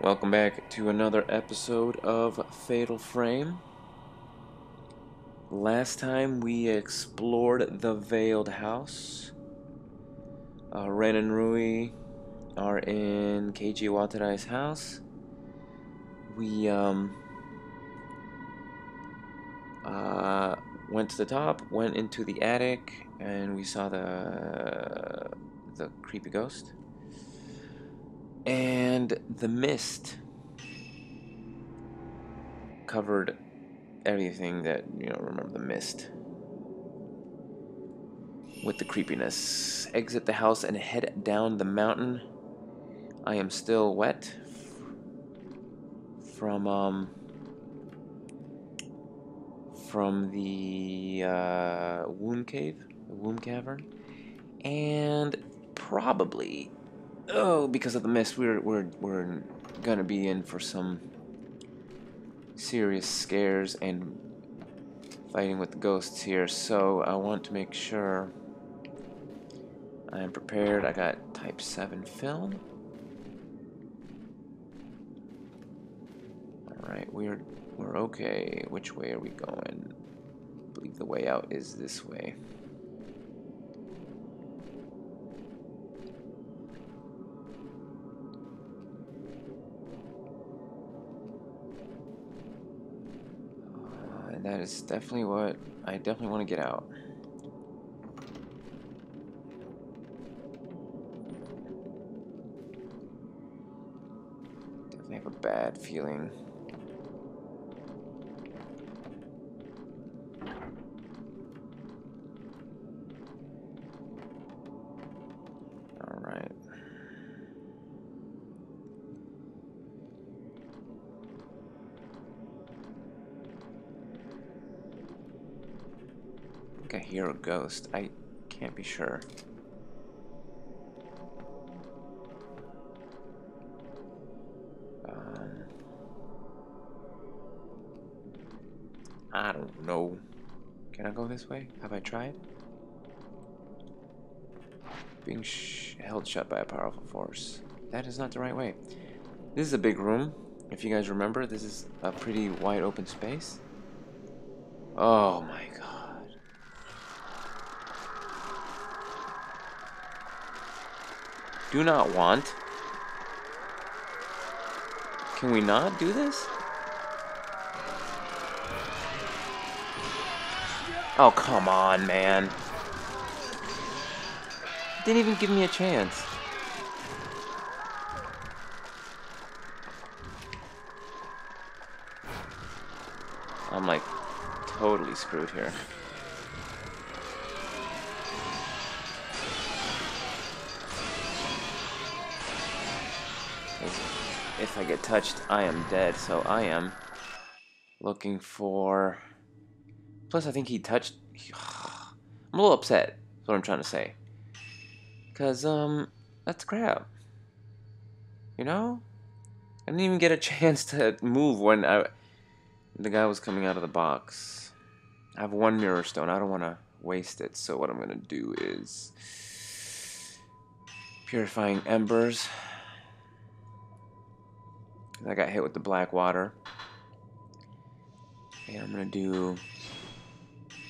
Welcome back to another episode of Fatal Frame. Last time we explored the Veiled House. Uh, Ren and Rui are in Keiji Watarai's house. We um, uh, went to the top, went into the attic, and we saw the the creepy ghost. And the mist covered everything that, you know, remember the mist. With the creepiness. Exit the house and head down the mountain. I am still wet from, um, from the uh, womb cave, the womb cavern. And probably oh, because of the mist, we're we're we're gonna be in for some serious scares and fighting with the ghosts here. So I want to make sure I am prepared. I got Type Seven film. All right, we're we're okay. Which way are we going? I believe the way out is this way. That is definitely what I definitely want to get out. Definitely have a bad feeling. All right. I ghost. I can't be sure. Um, I don't know. Can I go this way? Have I tried? Being sh held shut by a powerful force. That is not the right way. This is a big room. If you guys remember, this is a pretty wide open space. Oh my god. Do not want. Can we not do this? Oh, come on, man. Didn't even give me a chance. I'm like totally screwed here. If I get touched, I am dead, so I am looking for... Plus, I think he touched... I'm a little upset, that's what I'm trying to say. Because, um, that's crap. You know? I didn't even get a chance to move when I... The guy was coming out of the box. I have one mirror stone. I don't want to waste it. So what I'm going to do is... Purifying embers. I got hit with the black water. And I'm going to do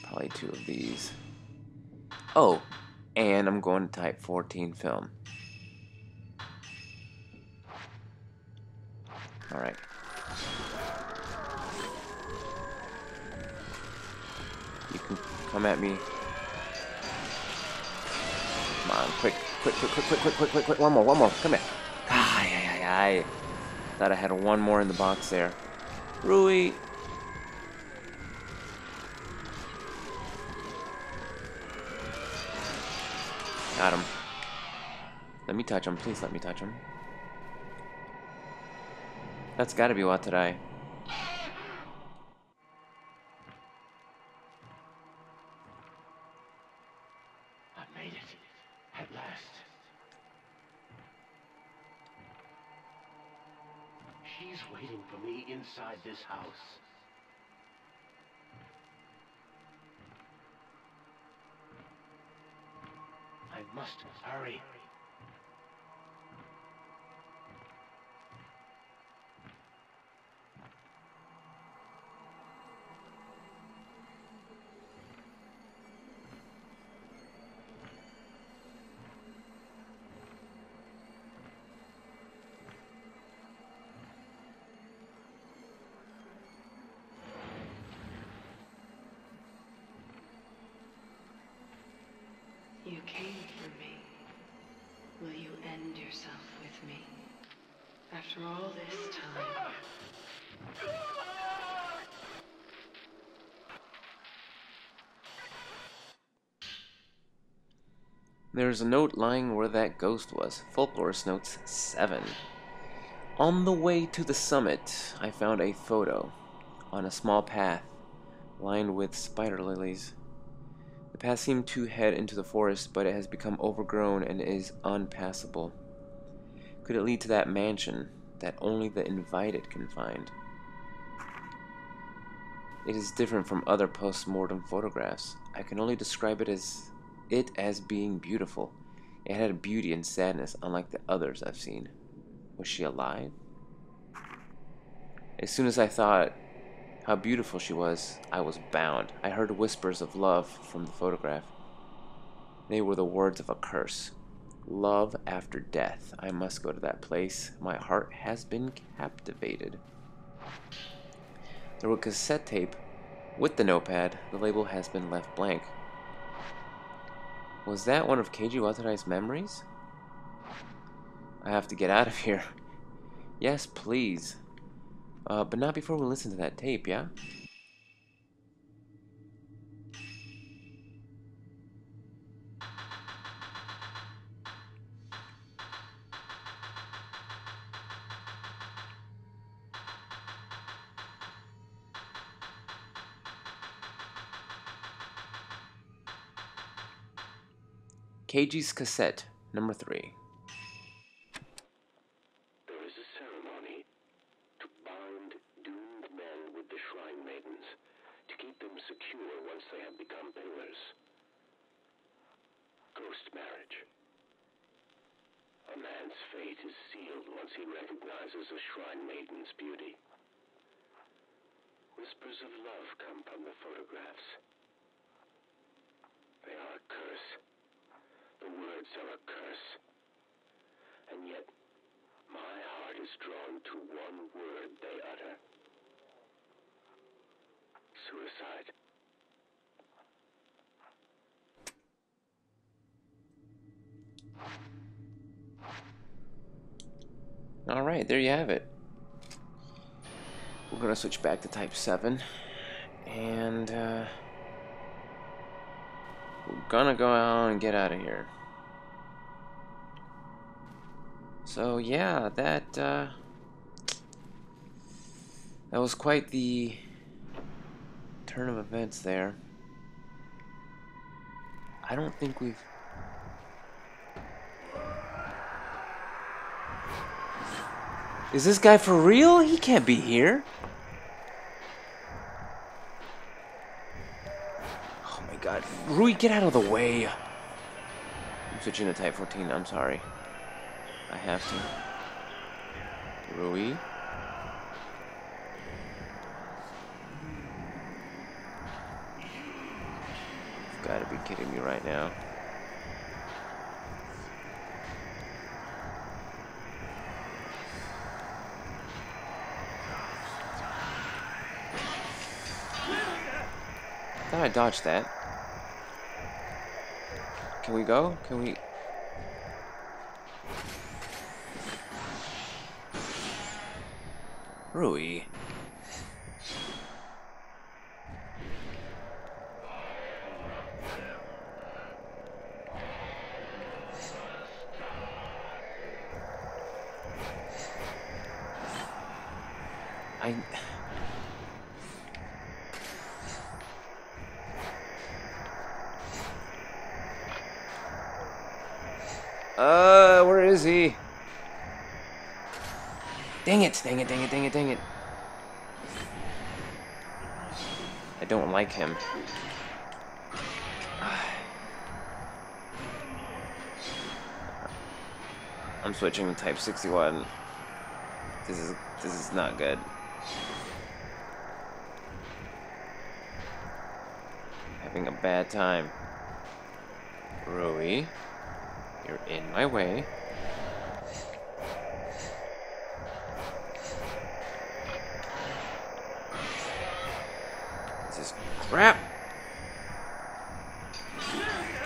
probably two of these. Oh, and I'm going to type 14 film. Alright. You can come at me. Come on, quick, quick, quick, quick, quick, quick, quick, quick, quick. One more, one more. Come here. Ay, ay, ay, ay. Thought I had one more in the box there. Rui. Got him. Let me touch him. Please let me touch him. That's gotta be Watarai. Inside this house. I must hurry. Yourself with me? After all this time. There's a note lying where that ghost was. Folklorist Notes 7. On the way to the summit, I found a photo on a small path lined with spider lilies. The path seemed to head into the forest, but it has become overgrown and is unpassable. Could it lead to that mansion that only the invited can find? It is different from other post-mortem photographs. I can only describe it as it as being beautiful. It had a beauty and sadness unlike the others I've seen. Was she alive? As soon as I thought how beautiful she was, I was bound. I heard whispers of love from the photograph. They were the words of a curse. Love after death. I must go to that place. My heart has been captivated. There was cassette tape with the notepad. The label has been left blank. Was that one of Keiji Watarai's memories? I have to get out of here. Yes, please. Uh, but not before we listen to that tape, yeah? Keiji's cassette, number three. There is a ceremony to bind doomed men with the shrine maidens, to keep them secure once they have become pillars. Ghost marriage. A man's fate is sealed once he recognizes a shrine maiden's beauty. Whispers of love come from the photographs. They are a curse. The words are a curse. And yet, my heart is drawn to one word they utter. Suicide. Alright, there you have it. We're gonna switch back to type 7. And, uh, We're gonna go out and get out of here. So, yeah, that, uh, That was quite the turn of events there. I don't think we've... Is this guy for real? He can't be here. Oh my god. Rui, get out of the way. I'm switching to Type 14. I'm sorry. I have to. Rui? You've got to be kidding me right now. Dodged that. Can we go? Can we... Rui. I... Uh, where is he? Dang it, dang it, dang it, dang it, dang it. I don't like him. I'm switching to type 61. This is this is not good. Having a bad time. Rui, you're in my way. crap.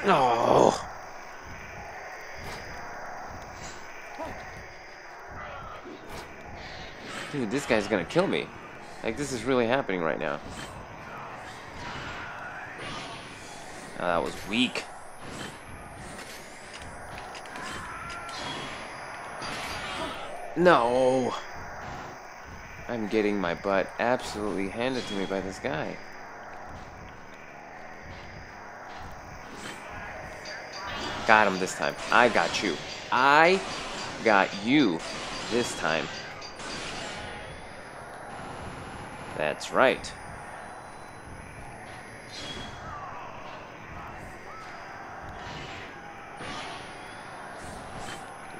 No. Dude, this guy's gonna kill me. Like, this is really happening right now. Oh, that was weak. No! I'm getting my butt absolutely handed to me by this guy. Got him this time. I got you. I got you this time. That's right.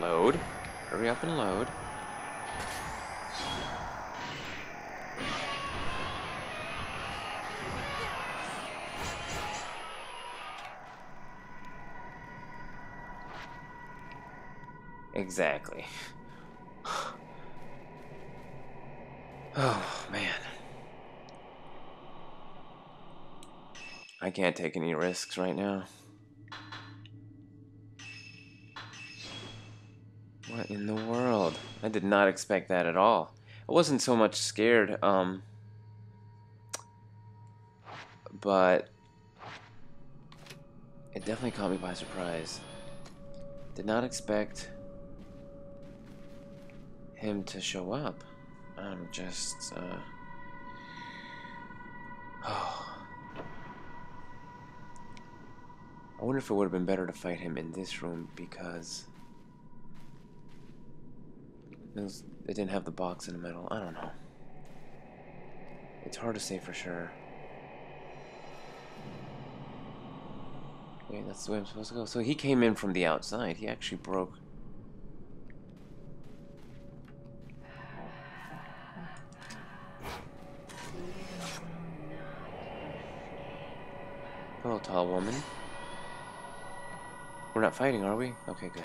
Load. Hurry up and load. Exactly. Oh, man. I can't take any risks right now. What in the world? I did not expect that at all. I wasn't so much scared, um... But... It definitely caught me by surprise. Did not expect him to show up. I'm just, uh... Oh. I wonder if it would have been better to fight him in this room because... It, was, it didn't have the box in the middle. I don't know. It's hard to say for sure. Wait, that's the way I'm supposed to go. So he came in from the outside. He actually broke Hello, tall woman. We're not fighting, are we? Okay, good.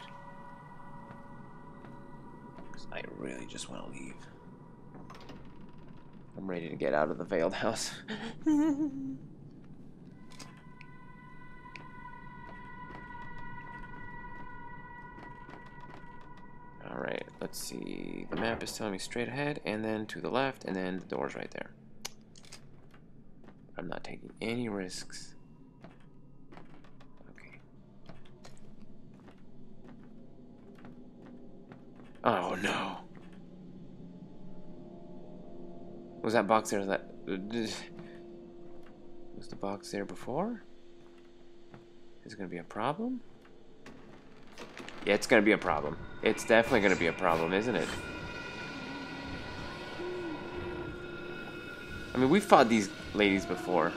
I really just want to leave. I'm ready to get out of the veiled house. Alright, let's see. The map is telling me straight ahead, and then to the left, and then the door's right there. I'm not taking any risks. Oh no. Was that box there? That was the box there before? Is it gonna be a problem? Yeah, it's gonna be a problem. It's definitely gonna be a problem, isn't it? I mean, we fought these ladies before.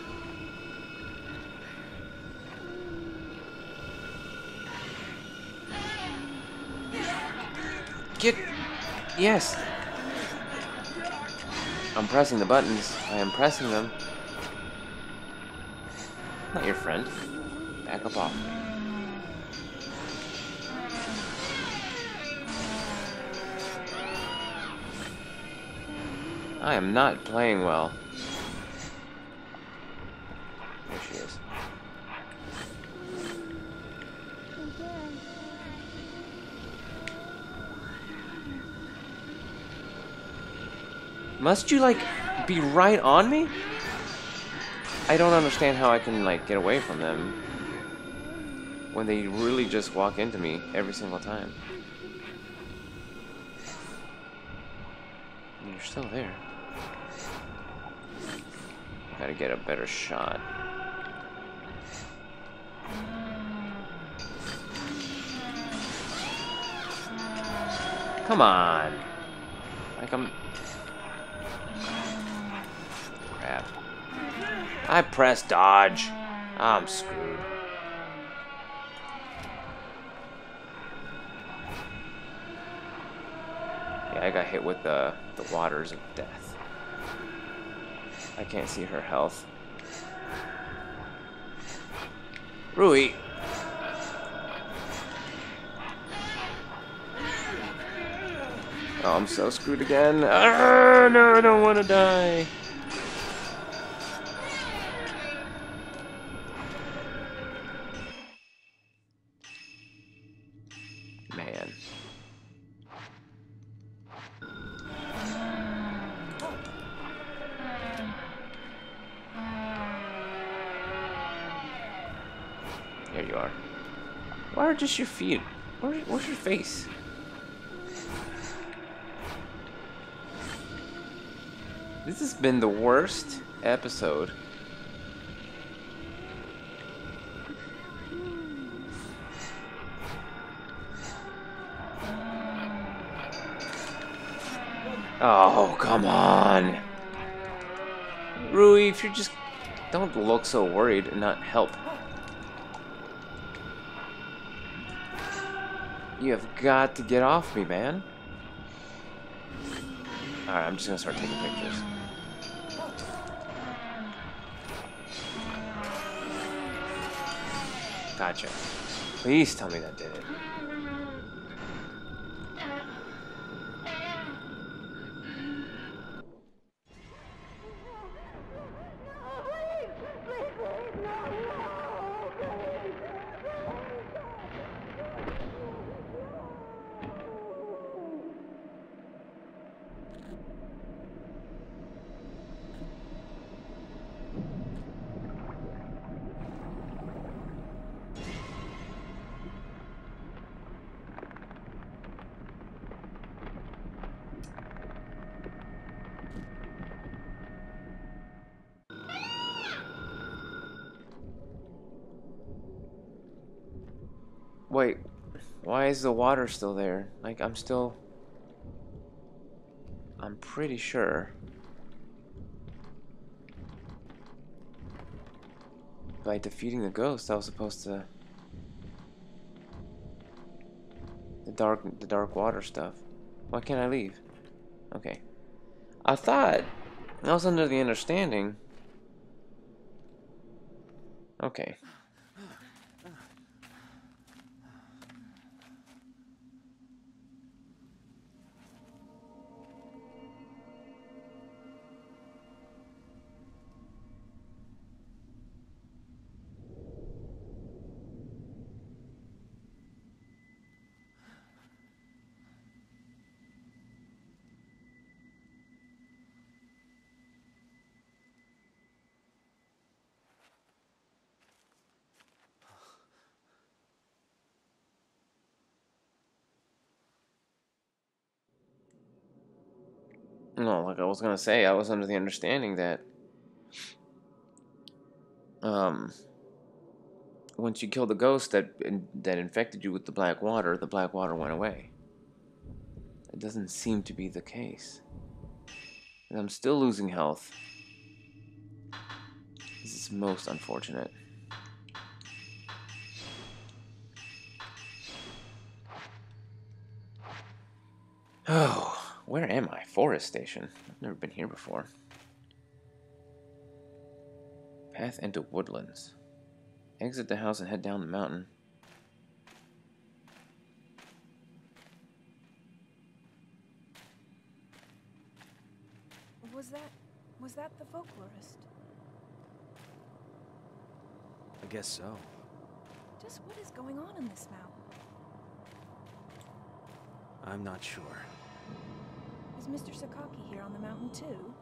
Get... Yes. I'm pressing the buttons. I am pressing them. Not your friend. Back up off I am not playing well. Must you, like, be right on me? I don't understand how I can, like, get away from them when they really just walk into me every single time. You're still there. Gotta get a better shot. Come on. Like I'm I press dodge. I'm screwed. Yeah, I got hit with the, the waters of death. I can't see her health. Rui! Oh, I'm so screwed again. No, I don't want to die. Just your feet? Where, where's your face? This has been the worst episode. Oh, come on. Rui, if you're just... Don't look so worried and not help. You have got to get off me, man. Alright, I'm just gonna start taking pictures. Gotcha. Please tell me that did it. Wait, why is the water still there? Like, I'm still... I'm pretty sure. By defeating the ghost, I was supposed to... The dark, the dark water stuff. Why can't I leave? Okay. I thought... I was under the understanding... Okay. No, like I was gonna say, I was under the understanding that um once you killed the ghost that that infected you with the black water, the black water went away. It doesn't seem to be the case. And I'm still losing health. This is most unfortunate. Oh. Where am I? Forest Station. I've never been here before. Path into woodlands. Exit the house and head down the mountain. Was that... was that the folklorist? I guess so. Just what is going on in this mountain? I'm not sure. Is Mr. Sakaki here on the mountain too?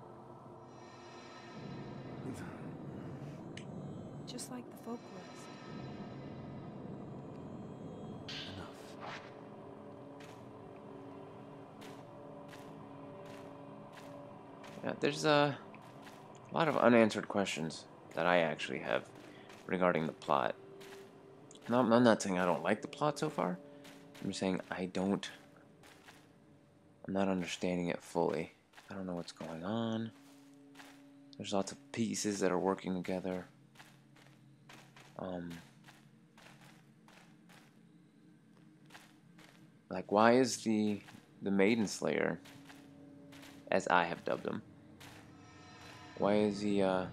Just like the folklorist. Enough. Yeah, there's uh, a lot of unanswered questions that I actually have regarding the plot. No, I'm not saying I don't like the plot so far. I'm saying I don't. I'm not understanding it fully. I don't know what's going on. There's lots of pieces that are working together. Um, like, why is the the Maiden Slayer, as I have dubbed him, why is he, uh,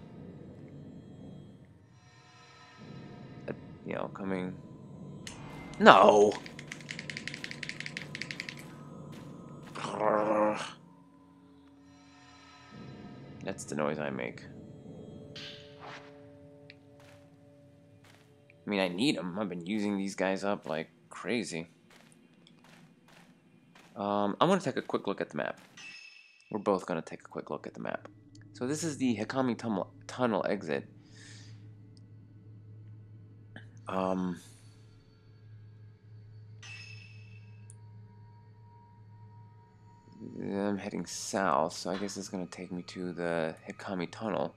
you know, coming? No. That's the noise I make. I mean, I need them. I've been using these guys up like crazy. Um, I'm going to take a quick look at the map. We're both going to take a quick look at the map. So this is the Hikami tunnel, tunnel exit. Um, I'm heading south, so I guess it's gonna take me to the Hikami Tunnel.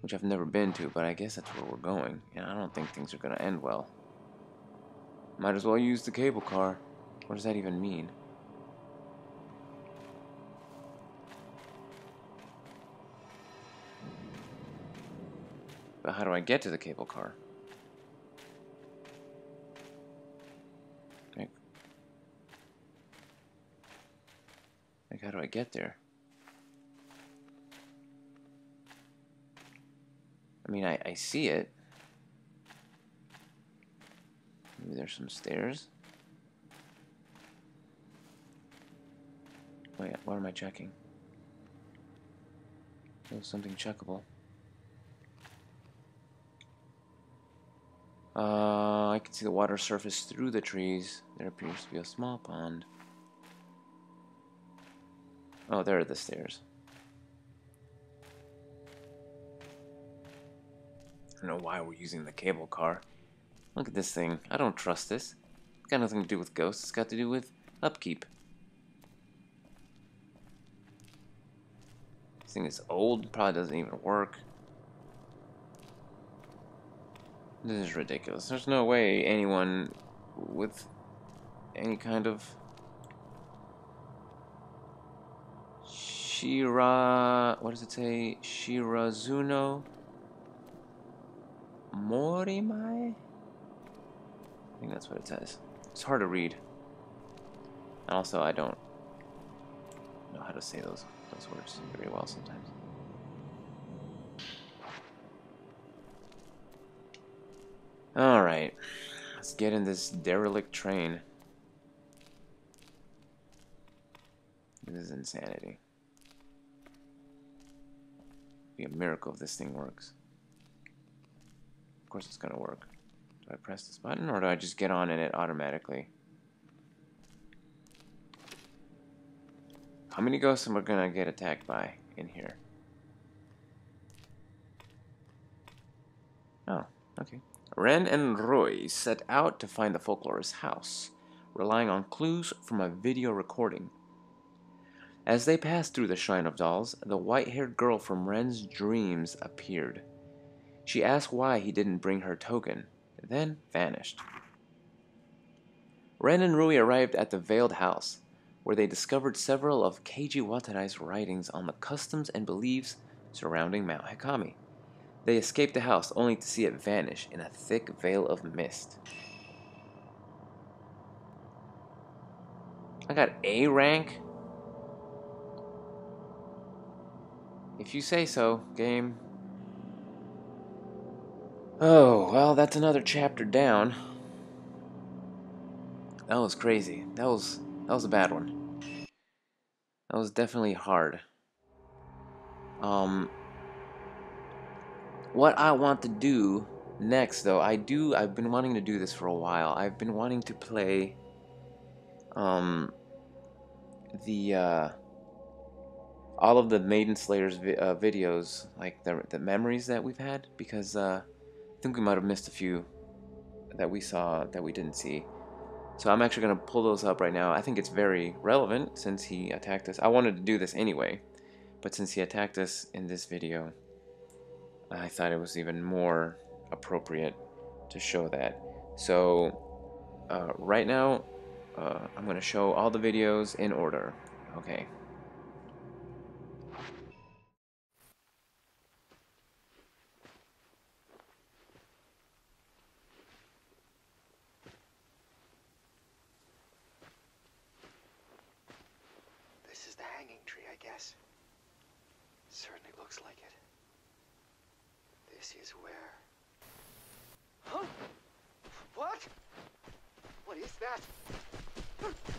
Which I've never been to, but I guess that's where we're going. And I don't think things are gonna end well. Might as well use the cable car. What does that even mean? But how do I get to the cable car? Like how do I get there? I mean, I, I see it. Maybe there's some stairs. Wait, what am I checking? There's something checkable. Uh, I can see the water surface through the trees. There appears to be a small pond. Oh, there are the stairs. I don't know why we're using the cable car. Look at this thing. I don't trust this. It's got nothing to do with ghosts. It's got to do with upkeep. This thing is old. Probably doesn't even work. This is ridiculous. There's no way anyone with any kind of Shira what does it say? Shirazuno Morimai? I think that's what it says. It's hard to read. And also I don't know how to say those those words very well sometimes. Alright. Let's get in this derelict train. This is insanity. Be a miracle if this thing works. Of course it's gonna work. Do I press this button or do I just get on in it automatically? How many ghosts am I gonna get attacked by in here? Oh, okay. Ren and Rui set out to find the folklorist's house, relying on clues from a video recording. As they passed through the Shrine of Dolls, the white haired girl from Ren's dreams appeared. She asked why he didn't bring her token, then vanished. Ren and Rui arrived at the Veiled House, where they discovered several of Keiji Watarai's writings on the customs and beliefs surrounding Mount Hikami. They escaped the house only to see it vanish in a thick veil of mist. I got A rank? If you say so, game. Oh, well, that's another chapter down. That was crazy. That was that was a bad one. That was definitely hard. Um what I want to do next though, I do I've been wanting to do this for a while. I've been wanting to play um the uh all of the Maiden Slayers vi uh, videos, like the the memories that we've had, because uh, I think we might have missed a few that we saw that we didn't see. So I'm actually gonna pull those up right now. I think it's very relevant since he attacked us. I wanted to do this anyway, but since he attacked us in this video, I thought it was even more appropriate to show that. So uh, right now, uh, I'm gonna show all the videos in order. Okay. Ah!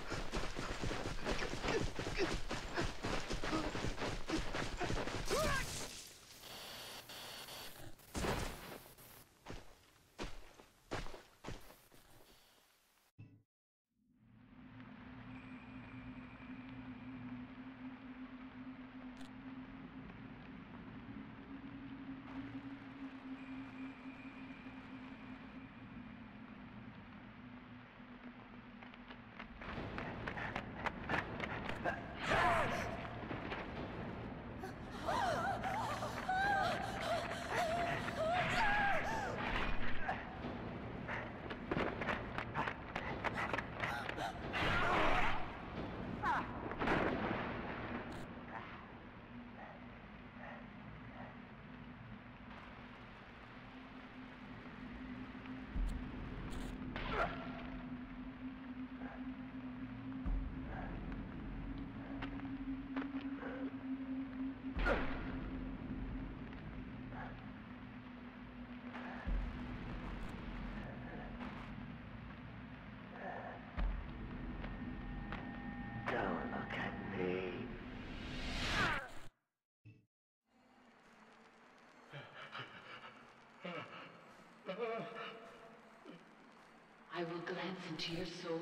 I will glance into your soul.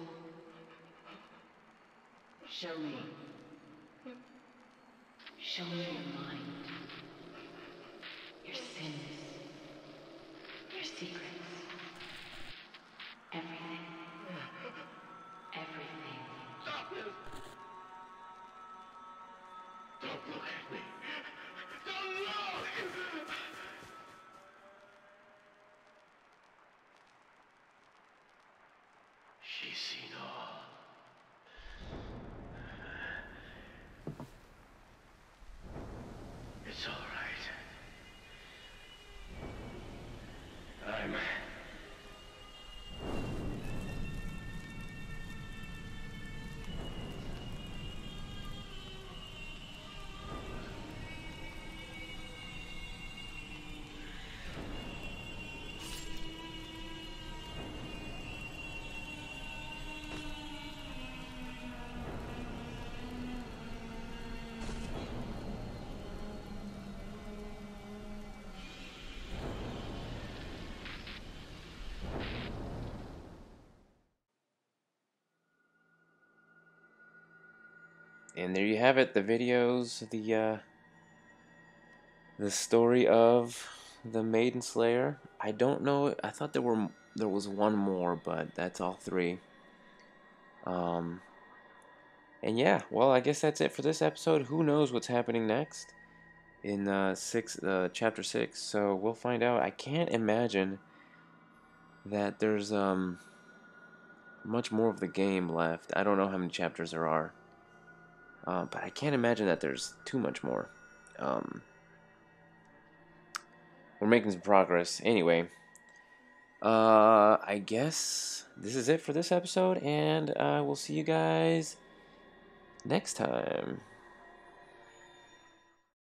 Show me. Show me your mind. Your sins. Your secrets. Everything. Everything. Stop this! Don't look at me. And there you have it, the videos, the uh, the story of the Maiden Slayer. I don't know. I thought there were there was one more, but that's all three. Um, and yeah, well, I guess that's it for this episode. Who knows what's happening next in uh, six, uh, chapter six? So we'll find out. I can't imagine that there's um much more of the game left. I don't know how many chapters there are. Uh, but I can't imagine that there's too much more. Um, we're making some progress. Anyway, uh, I guess this is it for this episode, and uh, we'll see you guys next time.